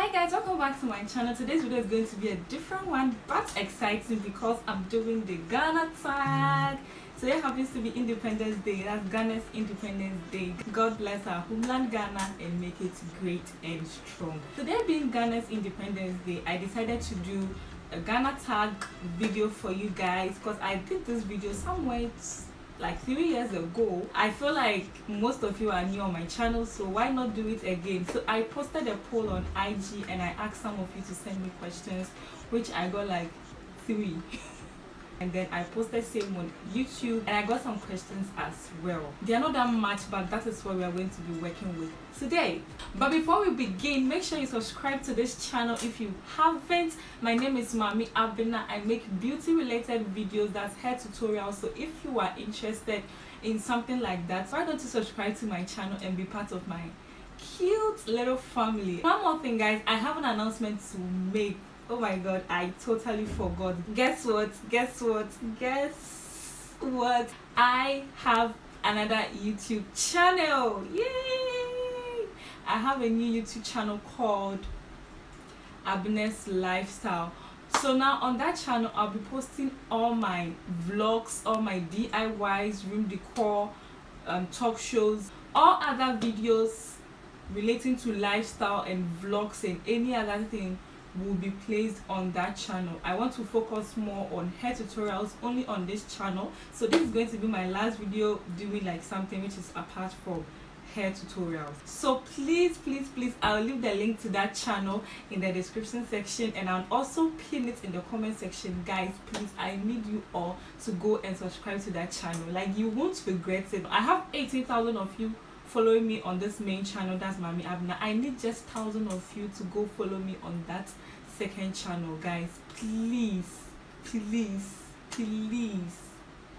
hi guys welcome back to my channel. Today's video is going to be a different one but exciting because i'm doing the ghana tag. Today happens to be independence day. That's ghana's independence day. God bless our homeland ghana and make it great and strong. Today being ghana's independence day i decided to do a ghana tag video for you guys because i did this video somewhere like three years ago i feel like most of you are new on my channel so why not do it again? So i posted a poll on ig and i asked some of you to send me questions which i got like three and then I posted same on YouTube and I got some questions as well. They are not that much but that is what we are going to be working with today. But before we begin, make sure you subscribe to this channel if you haven't. My name is Maame Abena. I make beauty related videos that's hair tutorials. So if you are interested in something like that, why don't you subscribe to my channel and be part of my cute little family. One more thing guys, I have an announcement to make oh my god i totally forgot. Guess what? Guess what? Guess what? I have another youtube channel. Yay! I have a new youtube channel called Abena's lifestyle. So now on that channel i'll be posting all my vlogs all my diys room decor um, talk shows all other videos relating to lifestyle and vlogs and any other thing will be placed on that channel. I want to focus more on hair tutorials only on this channel. So this is going to be my last video doing like something which is apart from hair tutorials. So please please please i'll leave the link to that channel in the description section and i'll also pin it in the comment section. Guys please i need you all to go and subscribe to that channel. Like you won't regret it. I have 18,000 of you following me on this main channel that's Maame Abena. I need just thousand of you to go follow me on that second channel guys. Please please please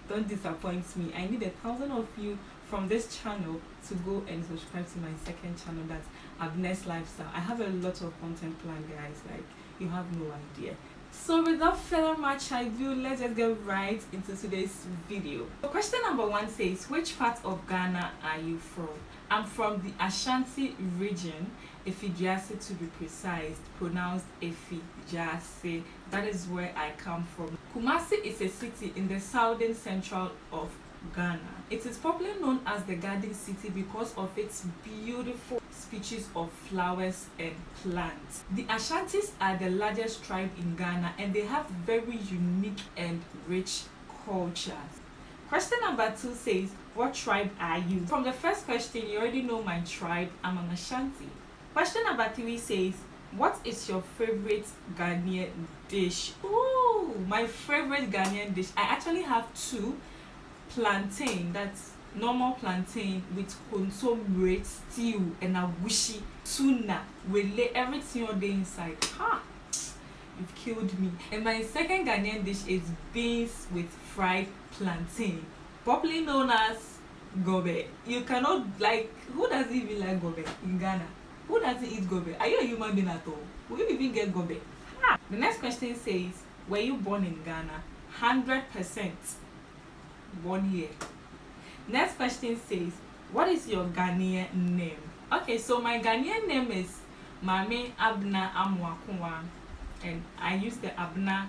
don't disappoint me. I need a thousand of you from this channel to go and subscribe to my second channel that's Abena's Lifestyle. I have a lot of content planned guys like you have no idea so without further much ado let's just get right into today's video so question number one says which part of ghana are you from i'm from the ashanti region Ifijiase to be precise, pronounced Ifijiase. That is where I come from. Kumasi is a city in the southern central of Ghana. It is popularly known as the Garden City because of its beautiful species of flowers and plants. The Ashantis are the largest tribe in Ghana and they have very unique and rich cultures. Question number two says, what tribe are you? From the first question, you already know my tribe. I'm an Ashanti. Question number three says, what is your favorite Ghanaian dish? Oh, my favorite Ghanaian dish. I actually have two. Plantain, that's normal plantain with consomme stew and a wishy tuna. We lay everything all day inside. Ha! You've killed me. And my second Ghanaian dish is beans with fried plantain, popularly known as gobe. You cannot like who doesn't even like gobe in Ghana? Who doesn't eat gobe? Are you a human being at all? Will you even get gobe? Ha! The next question says, were you born in Ghana? 100% born here. Next question says, what is your Ghanaian name? Okay, so my Ghanaian name is Mami Abna Amwakunwa. And I use the Abna,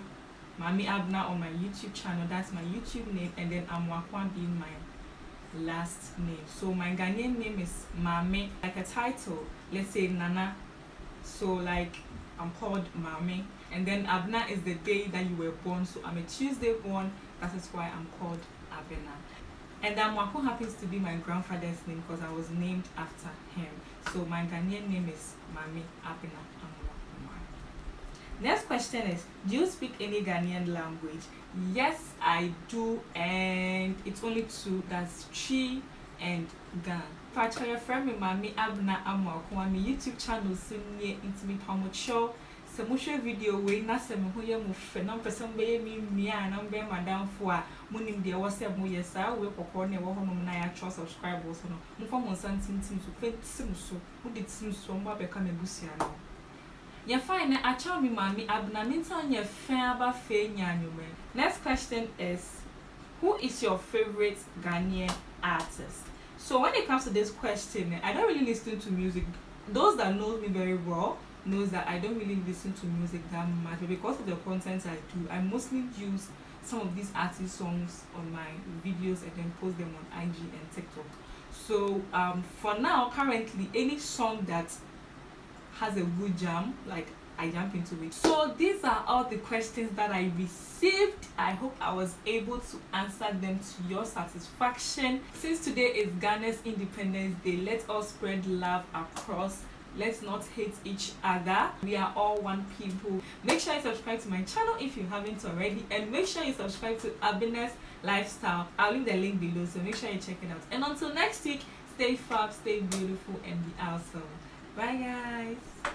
Mami Abna on my YouTube channel. That's my YouTube name. And then Amwakwa being my last name. So my Ghanaian name is Mame, like a title. Let's say Nana. So like I'm called Mame. And then Abna is the day that you were born. So I'm a Tuesday born. That is why I'm called Abena. And Amwako happens to be my grandfather's name because I was named after him. So my Ghanaian name is Mame Abena Next question is, do you speak any Ghanaian language? Yes, I do, and it's only two. That's Chi and Gan. Your friend Mami Abna Amwako, my YouTube channel, Sunye Intimate Homo Show. Sɛ mohwɛ video wei na sɛ me ho yɛ mo fɛ na mpɛ sɛ mobɛyɛ me a na mobɛyɛ madamfo a monim deɛ ɛwɔ sɛ moyɛ. Saa wei kɔkɔɔ no ɛwɔ hɔnom na yɛatwerɛ subscribe so no momfa mo nsa ntintim so fɛntim so wode tim so mbɔ abɛka m'abusua no. Yɛfa ne akyɛw me maame abena me nsa nyɛ fɛn aba fɛ nya anwummerɛ next question is who is your favorite ghanaian artist? So when it comes to this question i don't really listen to music. Those that know me very well knows that I don't really listen to music that much, but because of the content I do, I mostly use some of these artist songs on my videos and then post them on IG and TikTok. So um, for now, currently, any song that has a good jam, like I jump into it. So these are all the questions that I received. I hope I was able to answer them to your satisfaction. Since today is Ghana's Independence Day, let us spread love across let's not hate each other. We are all one people. Make sure you subscribe to my channel if you haven't already and make sure you subscribe to Abiness lifestyle. I'll leave the link below so make sure you check it out. And until next week stay fab stay beautiful and be awesome. Bye guys